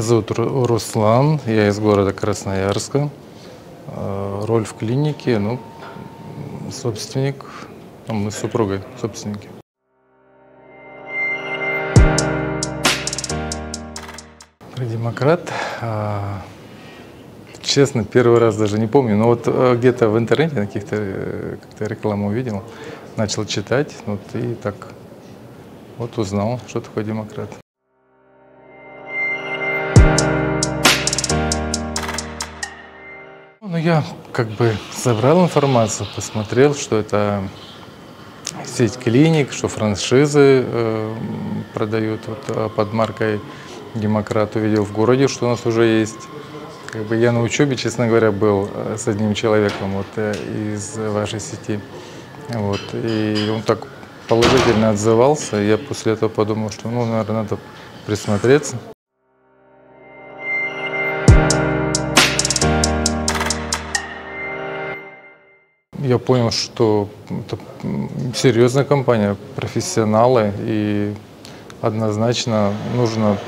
зовут Ру- Руслан, я из города Красноярска. Э, Роль в клинике, ну, собственник, ну, мы с супругой собственники. Демократ, а, честно, первый раз даже не помню, но вот э, где-то в интернете на каких-то э, как-то рекламу увидел, начал читать, вот и так вот узнал, что такое демократ. Я как бы собрал информацию, посмотрел, что это сеть клиник, что франшизы э, продают вот, э, под маркой «Демократ». Увидел в городе, что у нас уже есть. Как бы я на учебе, честно говоря, был э, с одним человеком вот, э, из вашей сети. Вот, и он так положительно отзывался. Я после этого подумал, что, ну, наверное, надо присмотреться. Я понял, что это серьезная компания, профессионалы, и однозначно нужно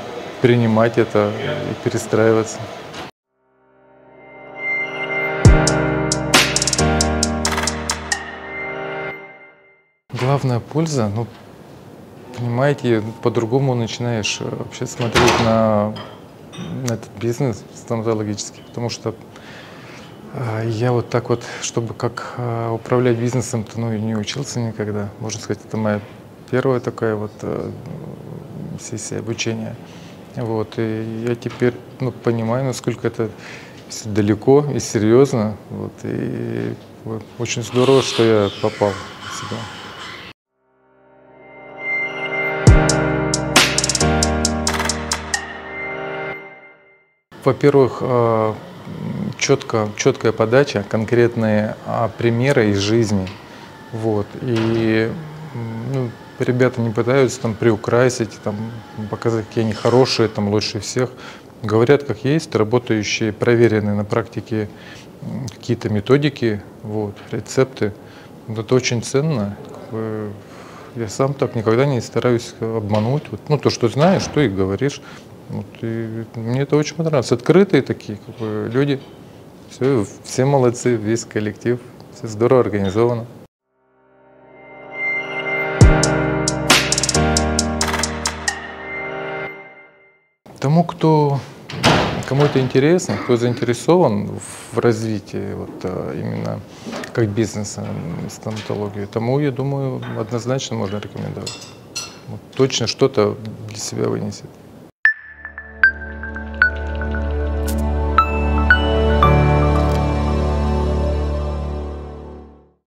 принимать это и перестраиваться. Главная польза, ну, понимаете, по-другому начинаешь э, вообще смотреть на, на этот бизнес стоматологический, потому что Я вот так вот, чтобы как а, управлять бизнесом, то ну, не учился никогда. Можно сказать, это моя первая такая вот э, сессия обучения. Вот, и я теперь ну, понимаю, насколько это далеко и серьезно. Вот, и вот, очень здорово, что я попал сюда. Во-первых, а, четко, четкая подача, конкретные а, примеры из жизни. Вот. И ну, ребята не пытаются там приукрасить, там, показать, какие они хорошие, там, лучше всех. Говорят, как есть, работающие, проверенные на практике какие-то методики, вот, рецепты. Вот Это очень ценно. Я сам так никогда не стараюсь обмануть. Вот, ну, то, что знаешь, то и говоришь. Вот, и мне это очень понравилось. Открытые такие как бы, люди. Все, все молодцы, весь коллектив. Все здорово организовано. Тому, кто кому это интересно, кто заинтересован в развитии вот, именно как бизнеса стоматологии, тому, я думаю, однозначно можно рекомендовать. Вот, точно что-то для себя вынесет.